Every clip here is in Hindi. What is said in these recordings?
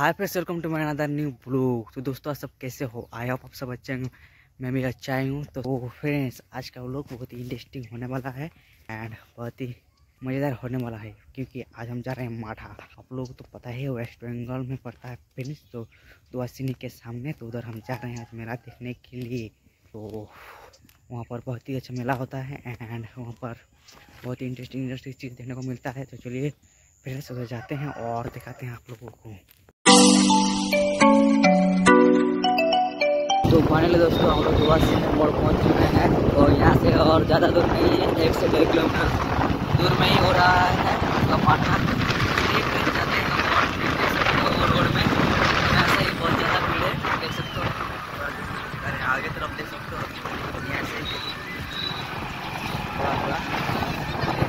Hi friends welcome to my another new blog तो दोस्तों, आप सब कैसे हो? आई होप आप सब अच्छे हैं मैं भी अच्छा ही हूँ। तो फ्रेंड्स आज का व्लॉग बहुत ही इंटरेस्टिंग होने वाला है एंड बहुत ही मज़ेदार होने वाला है क्योंकि आज हम जा रहे हैं माठा। आप लोग तो पता ही वेस्ट बंगाल में पड़ता है फिनिश तो दुआसिनी के सामने तो उधर हम जा रहे हैं आज मेला देखने के लिए। तो वहाँ पर बहुत ही अच्छा मेला होता है एंड वहाँ पर बहुत ही इंटरेस्टिंग इंटरेस्टिंग चीज़ देखने को मिलता है। तो चलिए फ्रेंड्स उधर जाते हैं और दिखाते हैं आप लोगों को। तो फाइनली दोस्तों, हम लोग सुबह से मोड़ पहुँच चुके हैं और यहाँ से और ज़्यादा दूर नहीं है, एक से डेढ़ किलोमीटर दूर में ही हो रहा है और सकते हो रोड में। यहाँ से बहुत ज़्यादा भीड़ देख सकते हो। आगे तरफ़ देख सकते हो।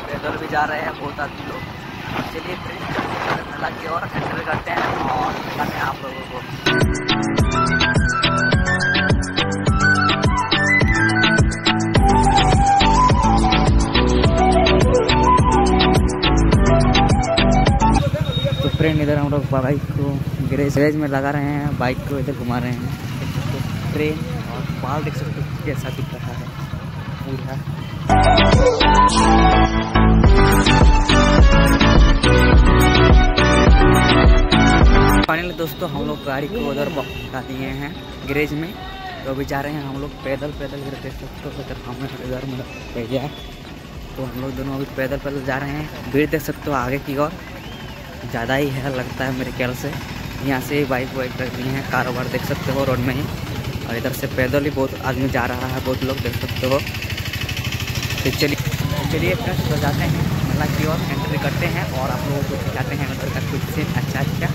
पैदल भी जा रहे हैं बहुत आदमी लोग। चलिए फिर चलते मेला की ओर एंटर करते हैं और दिखाते हैं आप लोगों को। फ्रेंड इधर हम लोग बाइक को गैरेज गैरेज में लगा रहे हैं बाइक को इधर घुमा रहे हैं। ट्रेन और बाल देख सकते हो कैसा दिख रहा है। पूरा फाइनली दोस्तों हम लोग गाड़ी को उधर पहुँचा दिए हैं गैरेज में। तो अभी जा रहे हैं हम लोग पैदल पैदल इधर देख सकते हो इधर हमें इधर में भेजा है तो हम लोग दोनों अभी पैदल पैदल जा रहे हैं। भीड़ देख सकते हो आगे की ओर। ज़्यादा ही है लगता है मेरे ख्याल से। यहाँ से ही बाइक वाइक रख है हैं कारोबार देख सकते हो रोड में ही। और इधर से पैदल ही बहुत आदमी जा रहा है, बहुत लोग देख सकते हो। तो चलिए चलिए फ्रेंड्स तो जाते हैं। मेला की ओर एंट्री करते हैं और आप लोगों को दिखाते हैं उधर का कुछ सीन अच्छा अच्छा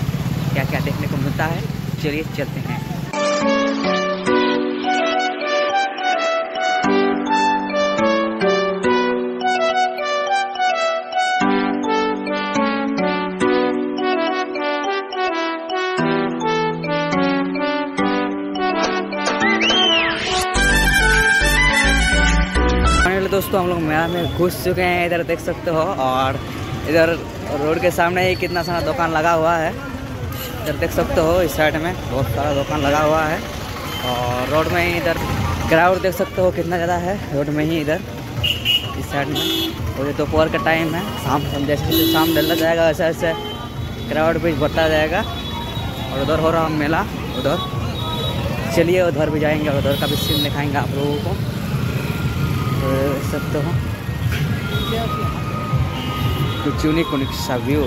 क्या क्या देखने को मिलता है। चलिए चलते हैं। दोस्तों, हम लोग मेला में घुस चुके हैं। इधर देख सकते हो, और इधर रोड के सामने ही कितना सारा दुकान लगा हुआ है। इधर देख सकते हो, इस साइड में बहुत सारा दुकान लगा हुआ है। और रोड में ही इधर क्राउड देख सकते हो, कितना ज़्यादा है। रोड में ही इधर, इस साइड में। और ये दोपहर का टाइम है, शाम शाम जैसे शाम डलता जाएगा वैसे वैसे क्राउड भी बढ़ता जाएगा। और उधर हो रहा मेला, उधर। चलिए, उधर भी जाएँगे, और उधर का भी सीन दिखाएँगे आप लोगों को। सकते हो। कुछ यूनिक यूनिक सा व्यू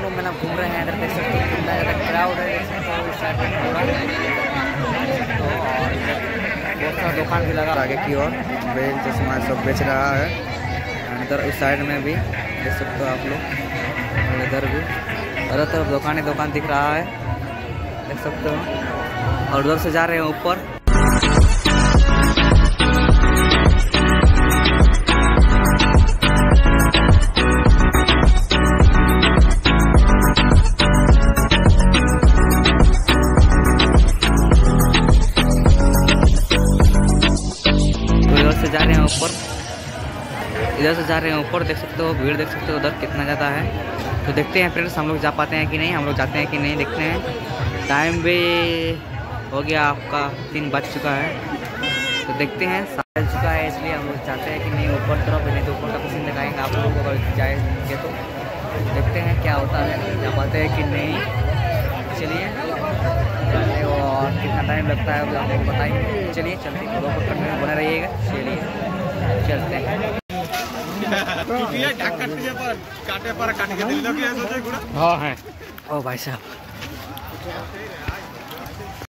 लोग घूम रहे हैं इधर देख सकते हो कितना ज़्यादा क्राउड है देख सकते हो इस साइड में तो बहुत सारा दुकान भी लगा। आगे की ओर बेल चश्मा सब बेच रहा है। इधर इस साइड में भी देख सकते हो आप लोग। और इधर भी। हर तरफ़ दुकान ही दुकान दिख रहा है। देख सकते हो। और उधर से जा रहे हैं ऊपर। जा रहे हैं ऊपर। इधर से जा रहे हैं ऊपर, देख सकते हो, भीड़ देख सकते हो, उधर कितना ज़्यादा है। तो देखते हैं फ्रेंड्स हम लोग जा पाते हैं कि नहीं, हम लोग जाते हैं कि नहीं, देखते हैं। टाइम भी हो गया आपका, तीन बज चुका है। तो देखते हैं चल चुका है, इसलिए हम लोग चाहते हैं कि नहीं ऊपर तरफ़, नहीं तो ऊपर का कुछ दिखाएँगे। आप लोगों को अगर जाएँगे तो देखते हैं क्या होता है, जा पाते हैं कि नहीं। टाइम लगता है अब तो आपको बताएँगे चलिए चलते हैं। लोगों को कंटिन्यू बना रहिएगा। चलिए चलते हैं। हाँ है। ओ भाई साहब।